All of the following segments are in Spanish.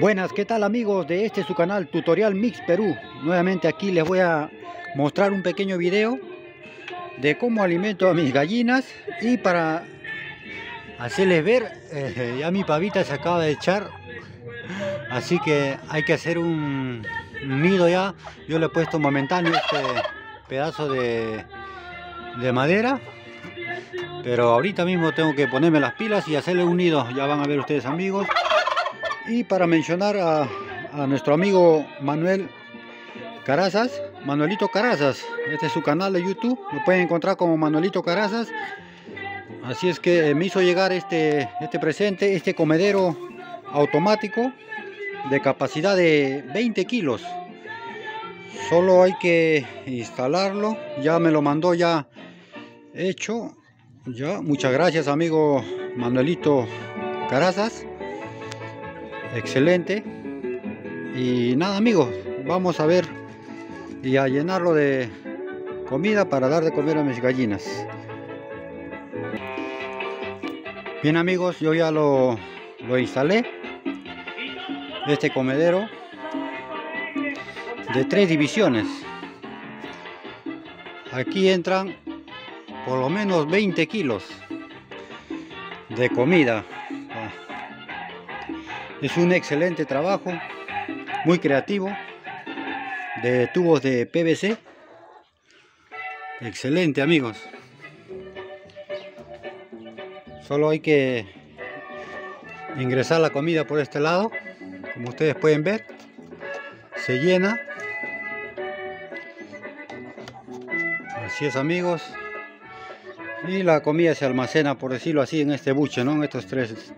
Buenas, ¿qué tal amigos de este su canal Tutorial Mix Perú? Nuevamente aquí les voy a mostrar un pequeño video de cómo alimento a mis gallinas y para hacerles ver, eh, ya mi pavita se acaba de echar, así que hay que hacer un, nido ya. Yo le he puesto momentáneo este pedazo de, de madera, pero ahorita mismo tengo que ponerme las pilas y hacerle un nido, ya van a ver ustedes amigos. Y para mencionar a, nuestro amigo Manuel Carazas, Manuelito Carazas, este es su canal de YouTube, lo pueden encontrar como Manuelito Carazas. Así es que me hizo llegar este, este presente, este comedero automático de capacidad de 20 kilos. Solo hay que instalarlo, ya me lo mandó ya hecho. Ya, muchas gracias amigo Manuelito Carazas. Excelente. Y nada amigos, vamos a ver y a llenarlo de comida para dar de comer a mis gallinas. Bien amigos, yo ya lo, instalé. Este comedero de tres divisiones. Aquí entran por lo menos 20 kilos de comida. Es un excelente trabajo, muy creativo de tubos de PVC. Excelente amigos. Solo hay que ingresar la comida por este lado. Como ustedes pueden ver, se llena. Así es amigos. Y la comida se almacena, por decirlo así, en este buche, ¿no? En estos tres.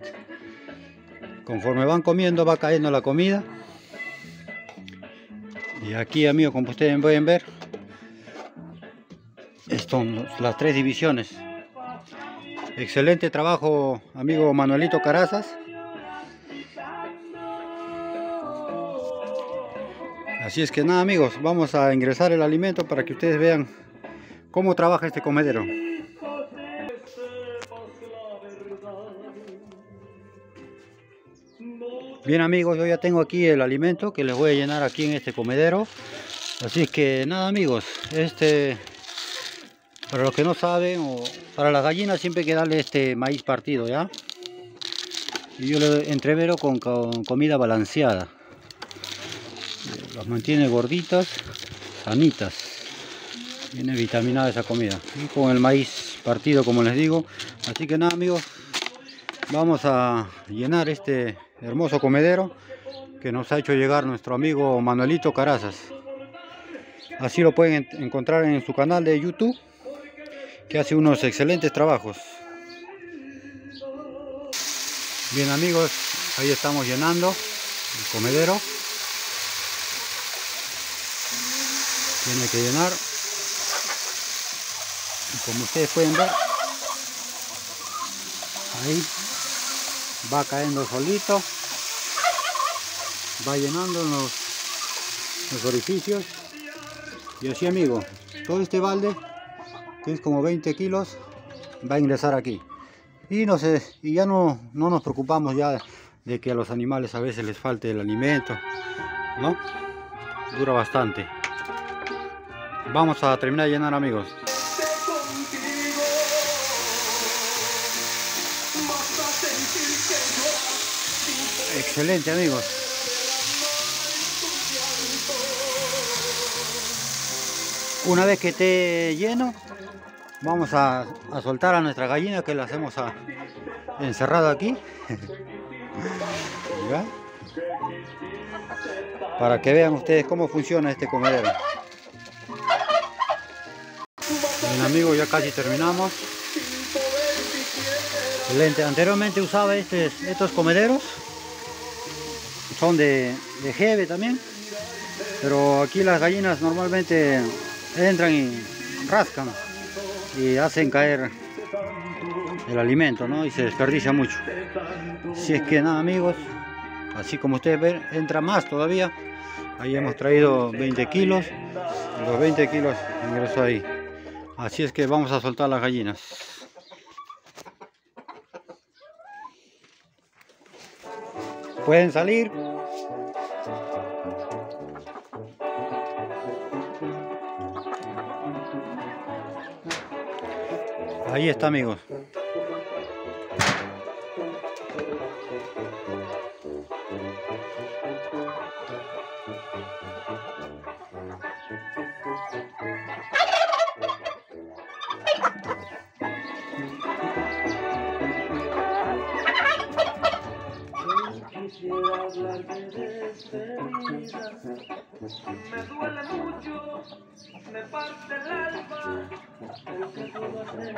Conforme van comiendo va cayendo la comida. Y aquí, amigos, como ustedes pueden ver, son las tres divisiones. Excelente trabajo, amigo Manuelito Carazas. Así es que nada, amigos, vamos a ingresar el alimento para que ustedes vean cómo trabaja este comedero. Bien amigos, yo ya tengo aquí el alimento que les voy a llenar aquí en este comedero. Así que nada amigos, este para los que no saben, o para las gallinas siempre hay que darle este maíz partido, ¿ya? Y yo le entrevero con, con comida balanceada. Las mantiene gorditas, sanitas. Viene vitaminada esa comida. Y con el maíz partido, como les digo. Así que nada amigos, vamos a llenar este hermoso comedero que nos ha hecho llegar nuestro amigo Manuelito Carazas. Así lo pueden encontrar en su canal de YouTube, que hace unos excelentes trabajos. Bien amigos, ahí estamos llenando el comedero. Tiene que llenar. Y como ustedes pueden ver, ahí va cayendo solito va llenando los, los orificios. Y así amigo todo este balde que es como 20 kilos va a ingresar aquí. Y no sé y ya no, no nos preocupamos ya de que a los animales a veces les falte el alimento no dura bastante. Vamos a terminar de llenar amigos Excelente amigos. Una vez que esté lleno, vamos a, soltar a nuestra gallina que la hacemos a, encerrado aquí. Para que vean ustedes cómo funciona este comedero. Bien amigos, ya casi terminamos. Excelente. Anteriormente usaba estos comederos son de, de jeve también. Pero aquí las gallinas normalmente entran y rascan y hacen caer el alimento ¿no? y se desperdicia mucho. Si es que nada amigos así como ustedes ven entra más todavía. Ahí hemos traído 20 kilos. Los 20 kilos ingresó ahí. Así es que vamos a soltar las gallinas Pueden salir. Ahí está amigos. Me duele mucho, me parte el alma, pero que puedo hacer.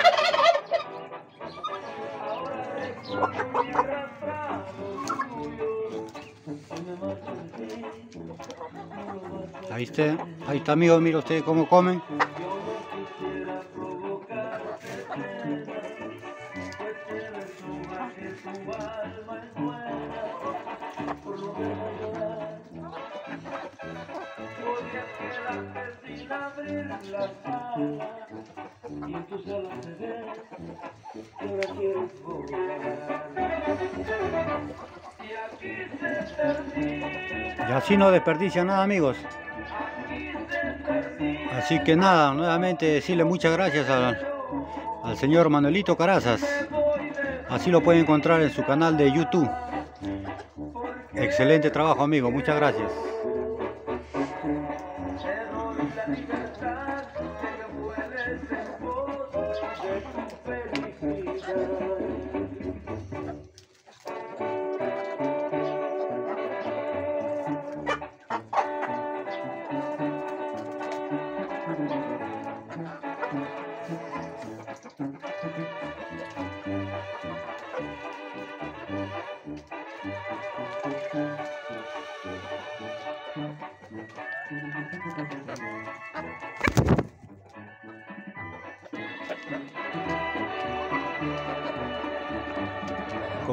Ahora recojo mi arrastrado tuyo, me ti. No lo a. Ahí está, ahí está amigo, mira usted cómo comen. Podías quedarte sin abrir la sala, y en tu sala se ve que ahora quieres volar. Y aquí se termina, Y así no desperdicia nada amigos. Así que nada, nuevamente decirle muchas gracias al, al señor Manuelito Carazas. Así lo pueden encontrar en su canal de YouTube. Excelente trabajo amigo, muchas gracias.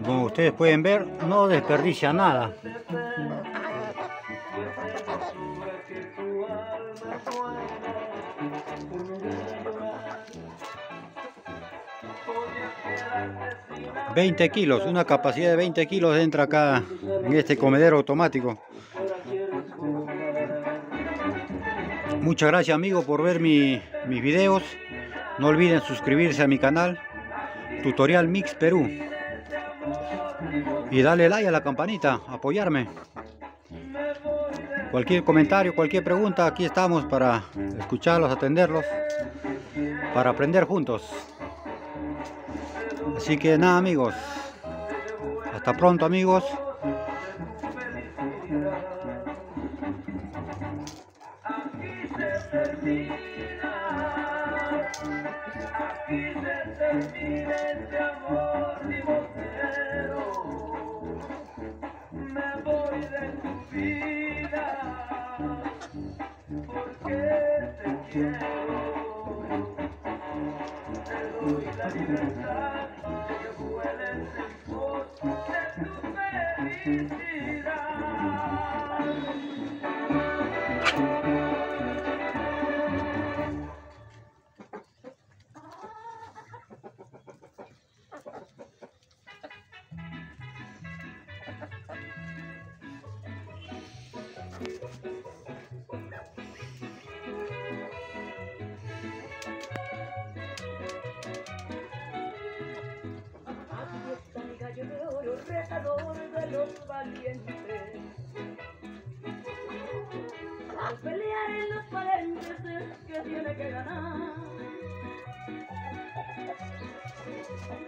Como ustedes pueden ver, no desperdicia nada. que tu alma es buena, por no dejar llorar. Podías quedarte sin amor, 20 kilos, una capacidad de 20 kilos entra acá en este comedero automático. Muchas gracias amigo por ver mi- mis videos. No olviden suscribirse a mi canal, Tutorial Mix Perú. Y darle like a la campanita, apoyarme. Cualquier comentario, cualquier pregunta, aquí estamos para escucharlos, atenderlos, para aprender juntos. Así que nada amigos, hasta pronto amigos. Aquí se termina este amor limosnero. Me voy de tu vida porque te quiero. Te doy la libertad que vueles en pos de tu felicidad. De oro, de los valientes. Al pelear en los palenques es que tiene que ganar.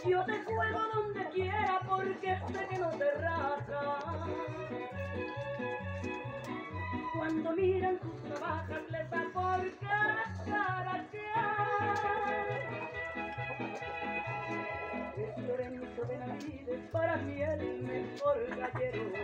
Yo te juego donde quiera porque sé que no te. Cuando miran tus navajas les da por caratear. Es Lorenzo Benavides para mí el mejor gallero.